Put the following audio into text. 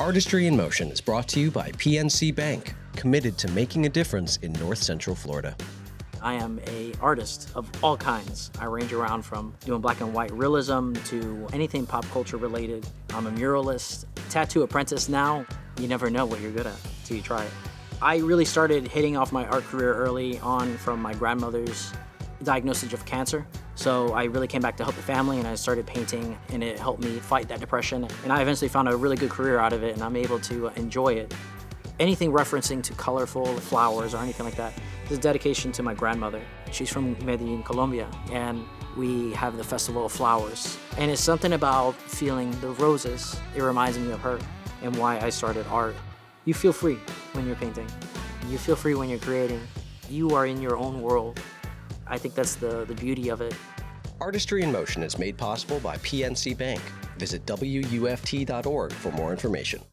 Artistry in Motion is brought to you by PNC Bank, committed to making a difference in North Central Florida. I am a artist of all kinds. I range around from doing black and white realism to anything pop culture related. I'm a muralist, tattoo apprentice now. You never know what you're good at till you try it. I really started hitting off my art career early on from my grandmother's diagnosis of cancer. So I really came back to help the family and I started painting and it helped me fight that depression. And I eventually found a really good career out of it and I'm able to uh, enjoy it. Anything referencing to colorful flowers or anything like that is a dedication to my grandmother. She's from Medellin, Colombia, and we have the Festival of Flowers. And it's something about feeling the roses. It reminds me of her and why I started art. You feel free when you're painting. You feel free when you're creating. You are in your own world. I think that's the, the beauty of it. Artistry in Motion is made possible by PNC Bank. Visit WUFT.org for more information.